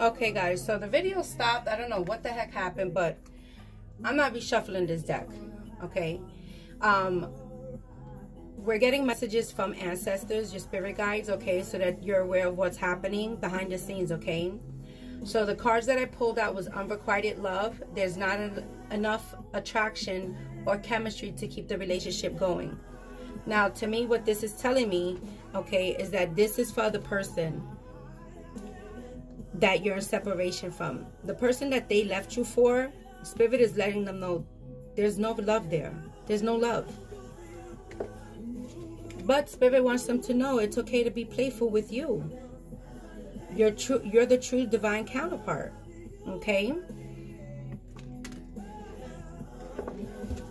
Okay, guys, so the video stopped. I don't know what the heck happened, but I'm not reshuffling this deck, okay? Um, we're getting messages from ancestors, your spirit guides, okay, so that you're aware of what's happening behind the scenes, okay? So the cards that I pulled out was unrequited love. There's not en enough attraction or chemistry to keep the relationship going. Now, to me, what this is telling me, okay, is that this is for the person that you're in separation from. The person that they left you for, Spirit is letting them know there's no love there. There's no love. But Spirit wants them to know it's okay to be playful with you. You're true you're the true divine counterpart. Okay?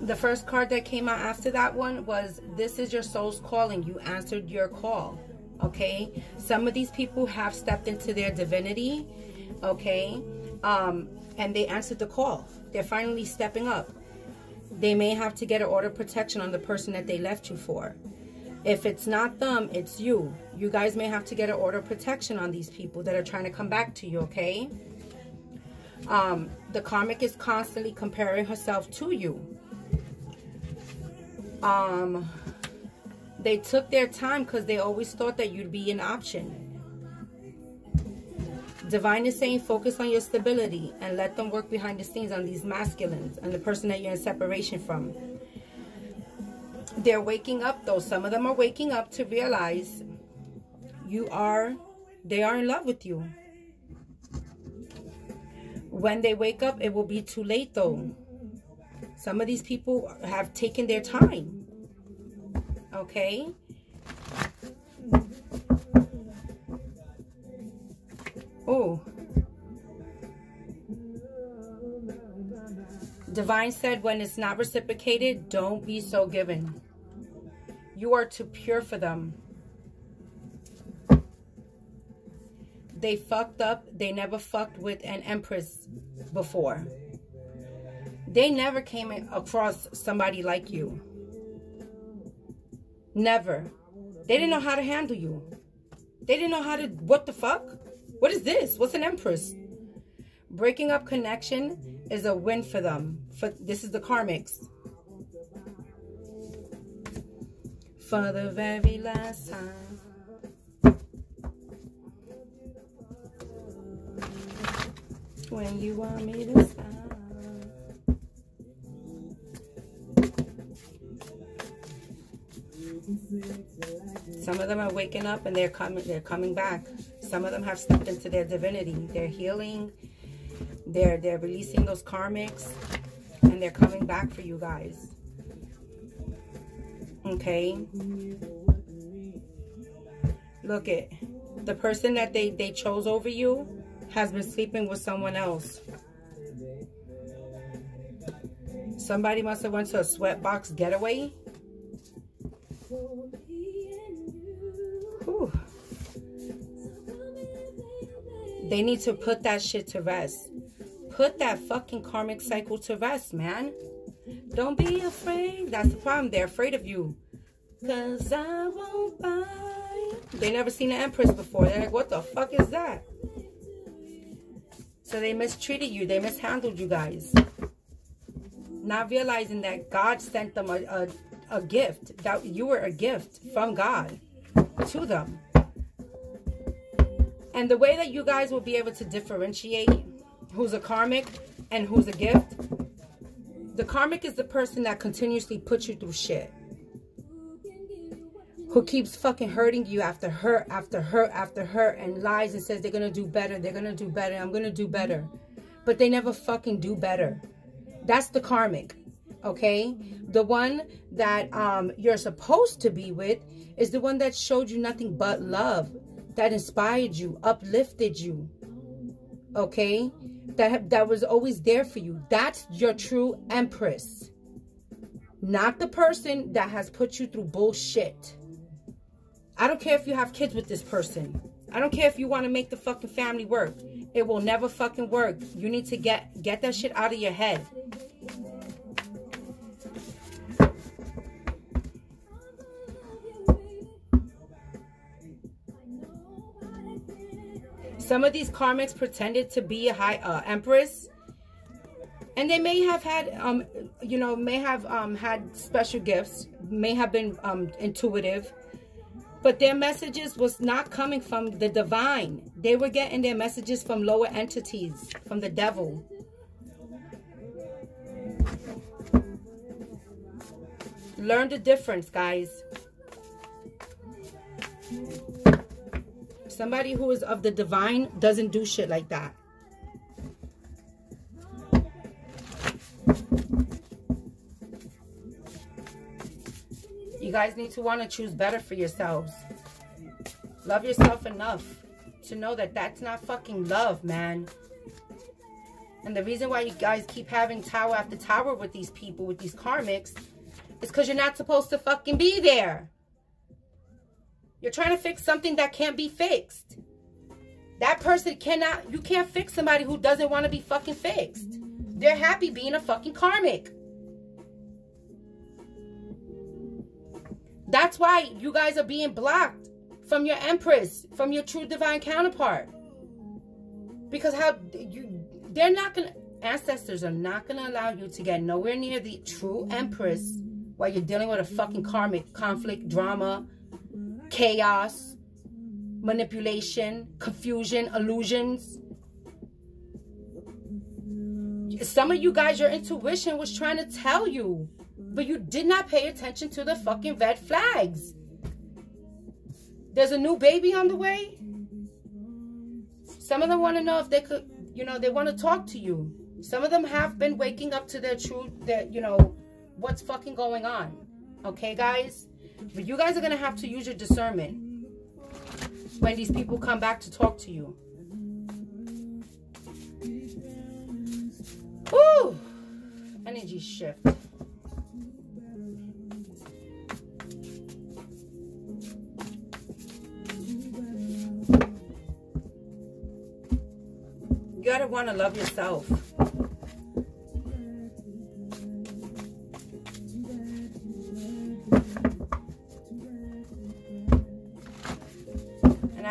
The first card that came out after that one was this is your soul's calling. You answered your call okay? Some of these people have stepped into their divinity okay? Um and they answered the call. They're finally stepping up. They may have to get an order of protection on the person that they left you for. If it's not them it's you. You guys may have to get an order of protection on these people that are trying to come back to you okay? Um the karmic is constantly comparing herself to you. Um they took their time because they always thought that you'd be an option. Divine is saying focus on your stability and let them work behind the scenes on these masculines and the person that you're in separation from. They're waking up though. Some of them are waking up to realize you are, they are in love with you. When they wake up, it will be too late though. Some of these people have taken their time okay? Oh. Divine said, when it's not reciprocated, don't be so given. You are too pure for them. They fucked up. They never fucked with an empress before. They never came across somebody like you. Never. They didn't know how to handle you. They didn't know how to, what the fuck? What is this? What's an empress? Breaking up connection is a win for them. For This is the karmics. For the very last time. When you want me to stop. Some of them are waking up and they're coming they're coming back. Some of them have stepped into their divinity. They're healing. They're they're releasing those karmics and they're coming back for you guys. Okay? Look it. The person that they they chose over you has been sleeping with someone else. Somebody must have went to a sweatbox getaway Whew. They need to put that shit to rest. Put that fucking karmic cycle to rest, man. Don't be afraid. That's the problem. They're afraid of you. Cause I won't buy. They never seen an empress before. They're like, what the fuck is that? So they mistreated you. They mishandled you guys. Not realizing that God sent them a, a a gift. That you were a gift from God to them. And the way that you guys will be able to differentiate who's a karmic and who's a gift, the karmic is the person that continuously puts you through shit. Who keeps fucking hurting you after hurt, after hurt, after hurt, and lies and says they're gonna do better, they're gonna do better, I'm gonna do better. But they never fucking do better. That's the karmic okay? The one that um you're supposed to be with is the one that showed you nothing but love that inspired you uplifted you okay? That that was always there for you. That's your true empress. Not the person that has put you through bullshit. I don't care if you have kids with this person. I don't care if you want to make the fucking family work. It will never fucking work. You need to get get that shit out of your head Some of these karmics pretended to be a high uh, empress. And they may have had, um, you know, may have um, had special gifts, may have been um, intuitive. But their messages was not coming from the divine. They were getting their messages from lower entities, from the devil. Learn the difference, guys. Somebody who is of the divine doesn't do shit like that. You guys need to want to choose better for yourselves. Love yourself enough to know that that's not fucking love, man. And the reason why you guys keep having tower after tower with these people, with these karmics, is because you're not supposed to fucking be there. You're trying to fix something that can't be fixed. That person cannot, you can't fix somebody who doesn't want to be fucking fixed. They're happy being a fucking karmic. That's why you guys are being blocked from your empress, from your true divine counterpart. Because how you they're not gonna ancestors are not gonna allow you to get nowhere near the true empress while you're dealing with a fucking karmic conflict, drama, chaos, manipulation, confusion, illusions. Some of you guys, your intuition was trying to tell you but you did not pay attention to the fucking red flags. There's a new baby on the way. Some of them want to know if they could, you know, they want to talk to you. Some of them have been waking up to their truth, their, you know, what's fucking going on. Okay, guys? But you guys are going to have to use your discernment when these people come back to talk to you. Woo! Energy shift. You gotta want to love yourself.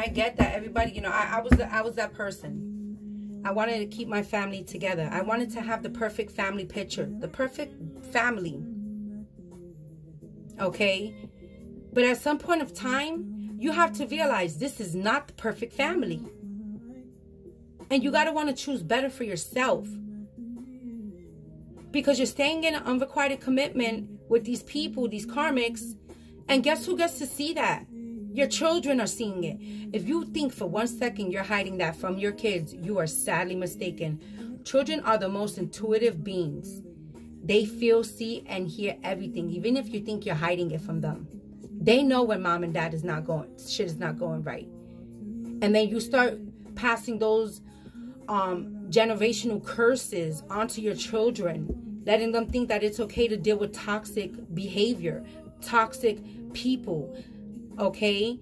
I get that everybody, you know, I, I was the, I was that person. I wanted to keep my family together. I wanted to have the perfect family picture, the perfect family. Okay? But at some point of time, you have to realize this is not the perfect family. And you got to want to choose better for yourself. Because you're staying in an unrequited commitment with these people, these karmics. And guess who gets to see that? Your children are seeing it. If you think for one second you're hiding that from your kids, you are sadly mistaken. Children are the most intuitive beings. They feel, see, and hear everything, even if you think you're hiding it from them. They know when mom and dad is not going, shit is not going right. And then you start passing those um, generational curses onto your children, letting them think that it's okay to deal with toxic behavior, toxic people, okay?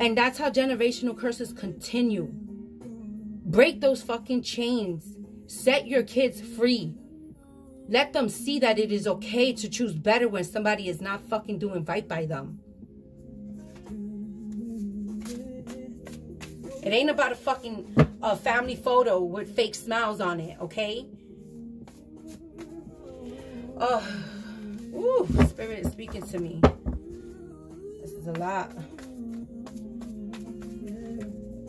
And that's how generational curses continue. Break those fucking chains. Set your kids free. Let them see that it is okay to choose better when somebody is not fucking doing right by them. It ain't about a fucking uh, family photo with fake smiles on it, okay? Oh, ooh, spirit is speaking to me. Is a lot.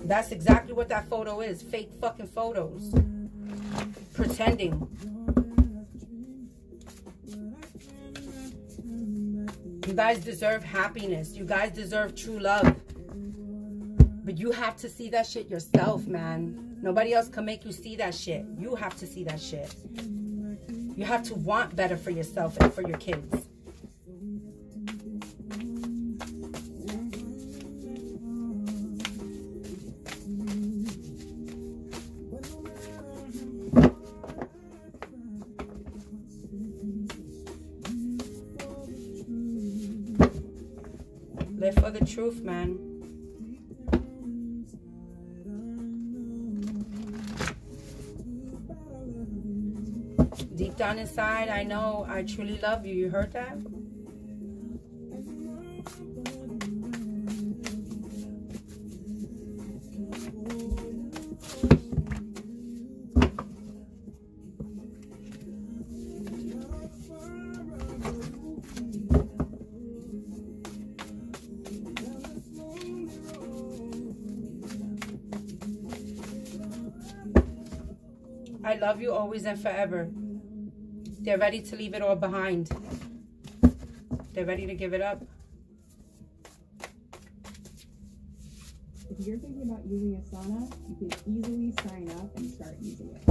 That's exactly what that photo is. Fake fucking photos. Pretending. You guys deserve happiness. You guys deserve true love. But you have to see that shit yourself, man. Nobody else can make you see that shit. You have to see that shit. You have to want better for yourself and for your kids. inside, I know I truly love you. You heard that? I love you always and forever. They're ready to leave it all behind. They're ready to give it up. If you're thinking about using Asana, you can easily sign up and start using it.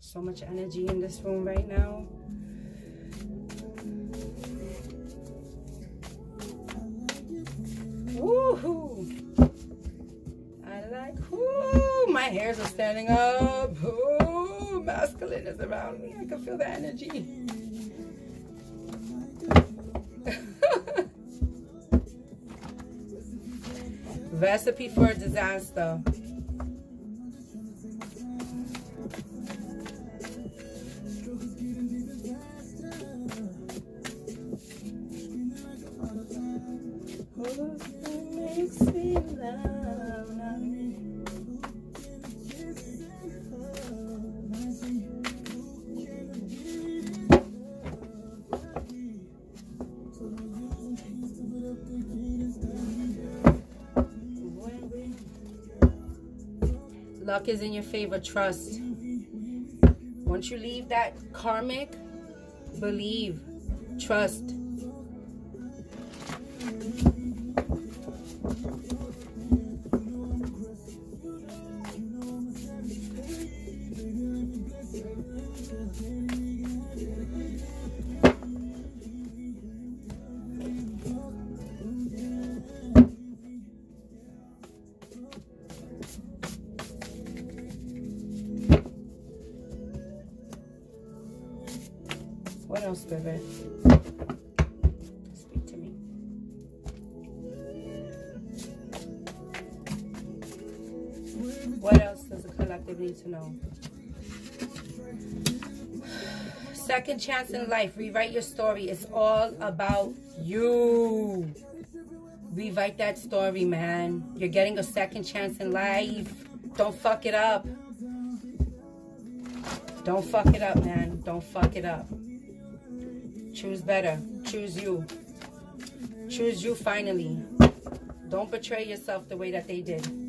So much energy in this room right now. Hairs are standing up. Ooh, masculine is around me. I can feel the energy. Recipe for disaster. Luck is in your favor. Trust. Once you leave that karmic, believe. Trust. Collective need to know? Second chance in life. Rewrite your story. It's all about you. Rewrite that story, man. You're getting a second chance in life. Don't fuck it up. Don't fuck it up, man. Don't fuck it up. Choose better. Choose you. Choose you finally. Don't betray yourself the way that they did.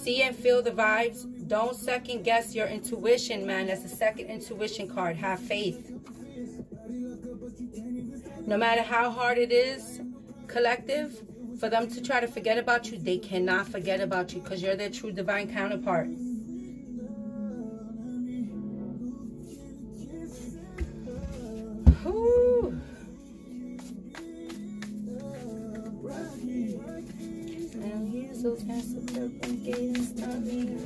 See and feel the vibes. Don't second guess your intuition, man. That's the second intuition card. Have faith. No matter how hard it is, collective, for them to try to forget about you, they cannot forget about you because you're their true divine counterpart. Gates coming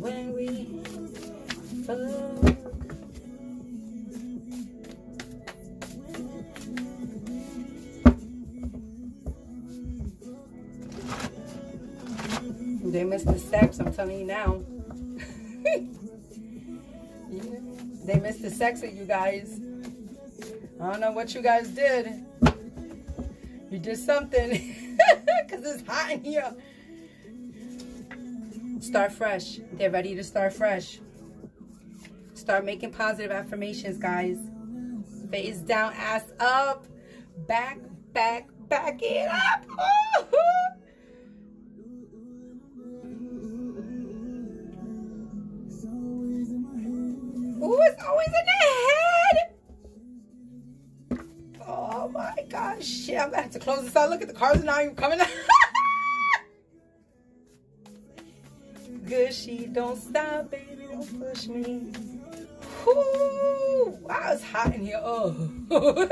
when we fuck. They missed the sex, I'm telling you now. they missed the sex of you guys. I don't know what you guys did. You did something. Because it's hot in here. Start fresh. They're ready to start fresh. Start making positive affirmations, guys. Face down, ass up. Back, back, back it up. Ooh, it's always in the head. Oh my gosh. Shit, I'm gonna have to close this out. Look at the cars now even coming out. Good, she don't stop, baby, don't push me. Ooh, wow, it's hot in here. Oh.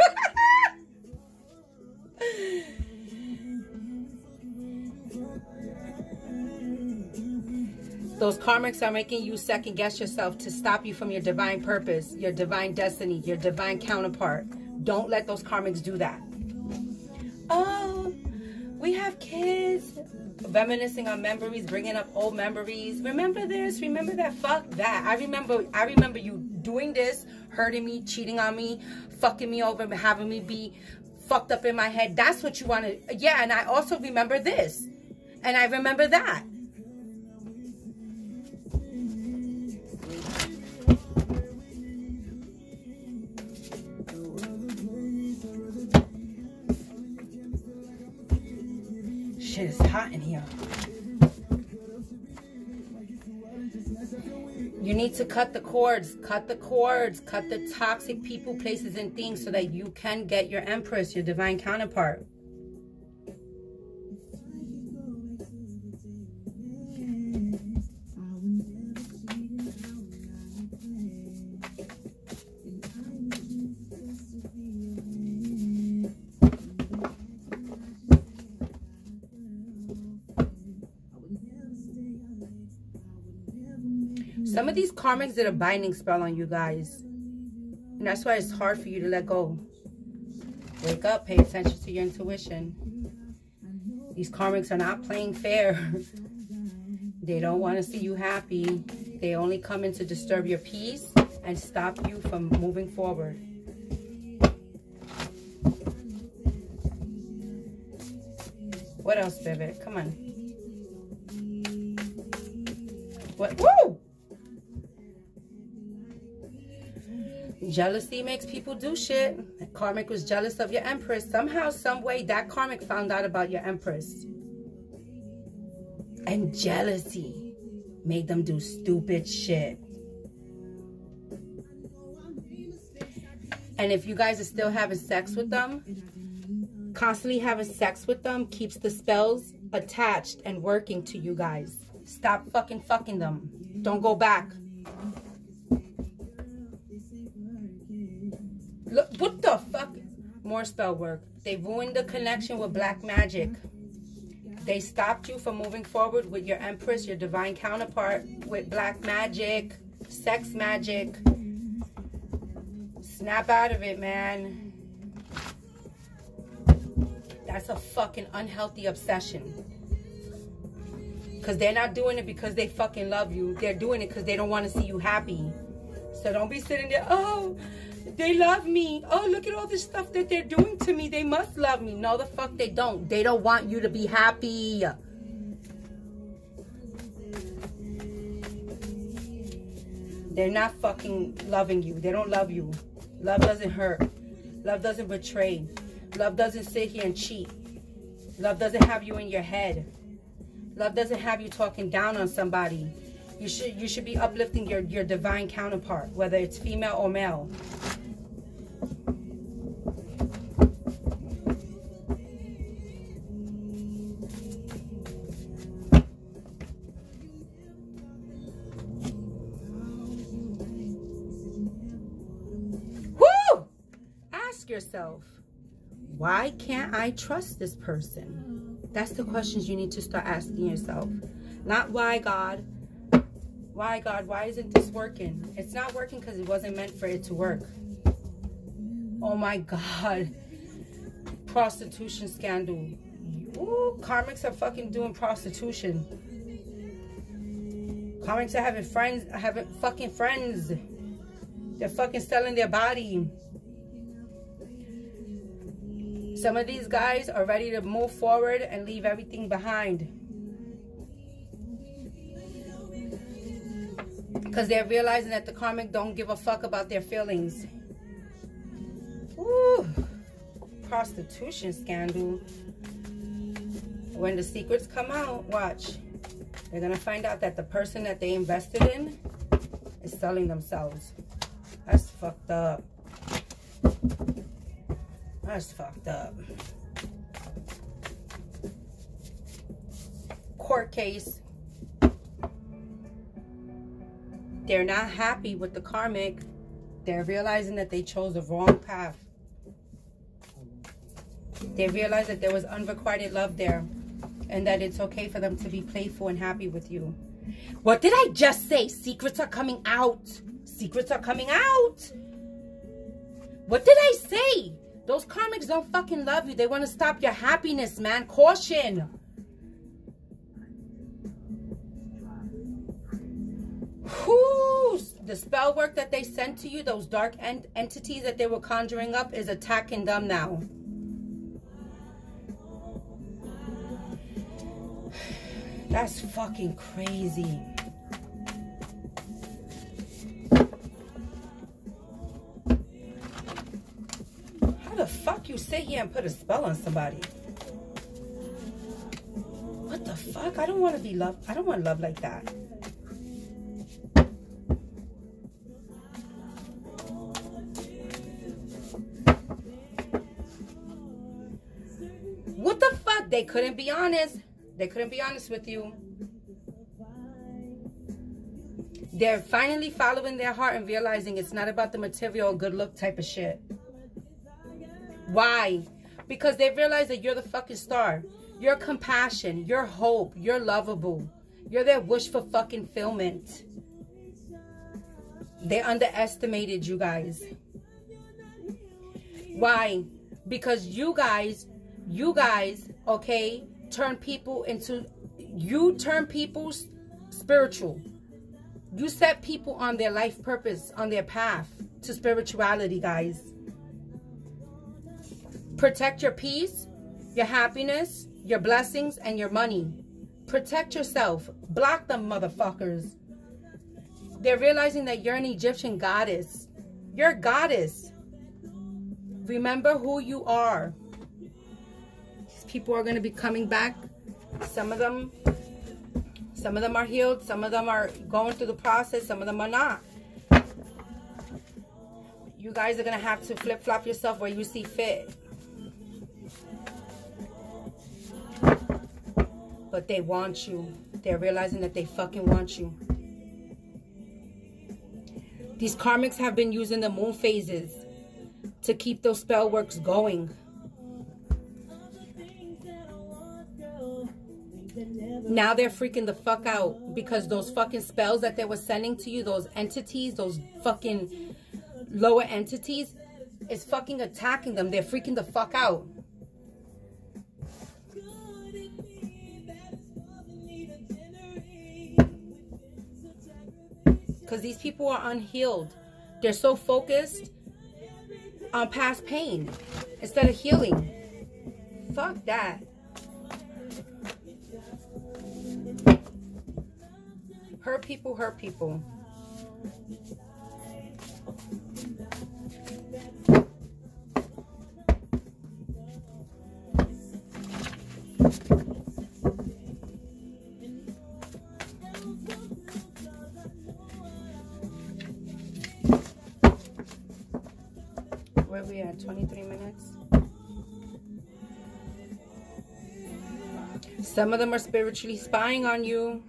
Those karmics are making you second guess yourself to stop you from your divine purpose, your divine destiny, your divine counterpart. Don't let those karmics do that. Oh, we have kids reminiscing on memories, bringing up old memories. Remember this? Remember that? Fuck that. I remember. I remember you doing this, hurting me, cheating on me, fucking me over, having me be fucked up in my head. That's what you wanted. Yeah, and I also remember this, and I remember that. Hot in here. You need to cut the cords, cut the cords, cut the toxic people, places, and things so that you can get your Empress, your divine counterpart. Karmics did a binding spell on you guys. And that's why it's hard for you to let go. Wake up, pay attention to your intuition. These karmics are not playing fair. they don't want to see you happy. They only come in to disturb your peace and stop you from moving forward. What else, Vivid? Come on. What? Woo! Jealousy makes people do shit. Karmic was jealous of your empress. Somehow, some way, that karmic found out about your empress. And jealousy made them do stupid shit. And if you guys are still having sex with them, constantly having sex with them keeps the spells attached and working to you guys. Stop fucking fucking them. Don't go back. More spell work. They ruined the connection with black magic. They stopped you from moving forward with your empress, your divine counterpart, with black magic, sex magic. Snap out of it, man. That's a fucking unhealthy obsession. Because they're not doing it because they fucking love you. They're doing it because they don't want to see you happy. So don't be sitting there, oh, they love me. Oh, look at all this stuff that they're doing to me. They must love me. No, the fuck they don't. They don't want you to be happy. They're not fucking loving you. They don't love you. Love doesn't hurt. Love doesn't betray. Love doesn't sit here and cheat. Love doesn't have you in your head. Love doesn't have you talking down on somebody. You should you should be uplifting your, your divine counterpart, whether it's female or male. Yourself, why can't I trust this person? That's the questions you need to start asking yourself. Not why, God. Why, God? Why isn't this working? It's not working because it wasn't meant for it to work. Oh my God. Prostitution scandal. Ooh, karmics are fucking doing prostitution. Karmics are having friends, having fucking friends. They're fucking selling their body. Some of these guys are ready to move forward and leave everything behind. Because they're realizing that the karmic don't give a fuck about their feelings. Prostitution scandal. When the secrets come out, watch. They're going to find out that the person that they invested in is selling themselves. That's fucked up. That's fucked up. Court case. They're not happy with the karmic. They're realizing that they chose the wrong path. They realize that there was unrequited love there and that it's okay for them to be playful and happy with you. What did I just say? Secrets are coming out. Secrets are coming out. What did I say? Those karmics don't fucking love you. They want to stop your happiness, man. Caution. Whew, the spell work that they sent to you, those dark ent entities that they were conjuring up, is attacking them now. That's fucking crazy. How the fuck you sit here and put a spell on somebody? What the fuck? I don't want to be loved. I don't want love like that. What the fuck? They couldn't be honest. They couldn't be honest with you. They're finally following their heart and realizing it's not about the material good look type of shit. Why? Because they realize that you're the fucking star. You're compassion. You're hope. You're lovable. You're their wish for fucking fulfillment. They underestimated you guys. Why? Because you guys, you guys, okay, turn people into, you turn people spiritual. You set people on their life purpose, on their path to spirituality, guys. Protect your peace, your happiness, your blessings, and your money. Protect yourself. Block them motherfuckers. They're realizing that you're an Egyptian goddess. You're a goddess. Remember who you are. People are going to be coming back. Some of them some of them are healed. Some of them are going through the process. Some of them are not. You guys are going to have to flip-flop yourself where you see fit. But they want you. They're realizing that they fucking want you. These karmics have been using the moon phases to keep those spell works going. Now they're freaking the fuck out because those fucking spells that they were sending to you, those entities, those fucking lower entities, is fucking attacking them. They're freaking the fuck out. Because these people are unhealed. They're so focused on past pain instead of healing. Fuck that. Hurt people, hurt people. Where we at? 23 minutes? Some of them are spiritually spying on you.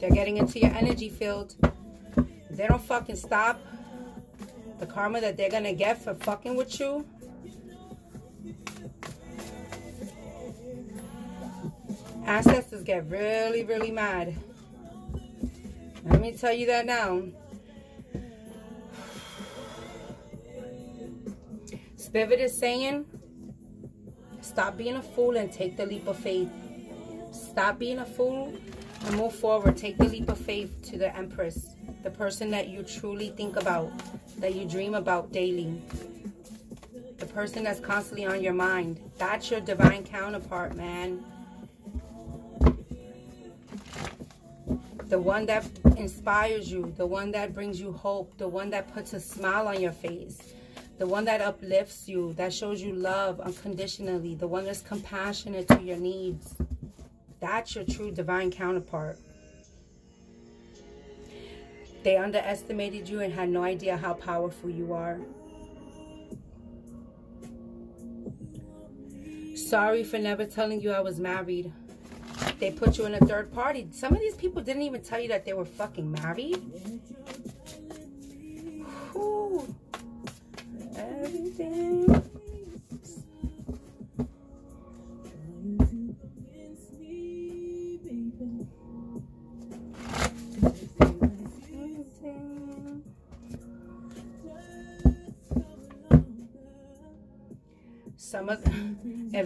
They're getting into your energy field. They don't fucking stop the karma that they're going to get for fucking with you. Ancestors get really, really mad. Let me tell you that now. Spirit is saying, stop being a fool and take the leap of faith. Stop being a fool and move forward. Take the leap of faith to the Empress, the person that you truly think about, that you dream about daily. The person that's constantly on your mind. That's your divine counterpart, man. The one that inspires you, the one that brings you hope, the one that puts a smile on your face, the one that uplifts you, that shows you love unconditionally, the one that's compassionate to your needs. That's your true divine counterpart. They underestimated you and had no idea how powerful you are. Sorry for never telling you I was married. They put you in a third party. Some of these people didn't even tell you that they were fucking married. Whew. Everything.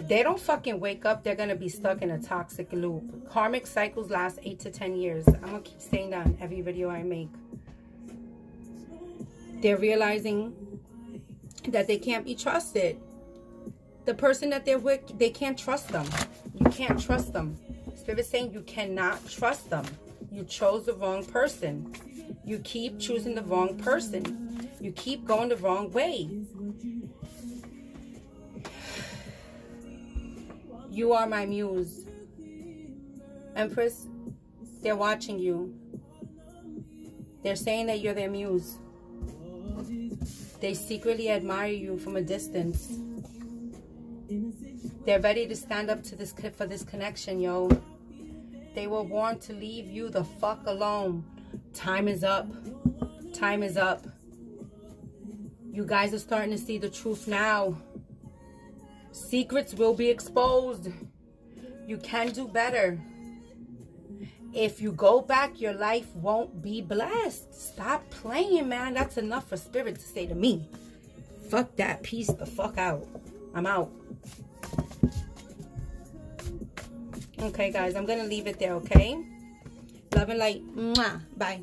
They don't fucking wake up, they're gonna be stuck in a toxic loop. Karmic cycles last eight to ten years. I'm gonna keep saying that in every video I make. They're realizing that they can't be trusted. The person that they're with, they can't trust them. You can't trust them. Spirit saying you cannot trust them. You chose the wrong person. You keep choosing the wrong person. You keep going the wrong way. You are my muse. Empress, they're watching you. They're saying that you're their muse. They secretly admire you from a distance. They're ready to stand up to this for this connection, yo. They were warned to leave you the fuck alone. Time is up. Time is up. You guys are starting to see the truth now. Secrets will be exposed. You can do better. If you go back, your life won't be blessed. Stop playing, man. That's enough for spirit to say to me. Fuck that. Peace the fuck out. I'm out. Okay, guys. I'm going to leave it there, okay? Love and light. Mwah. Bye.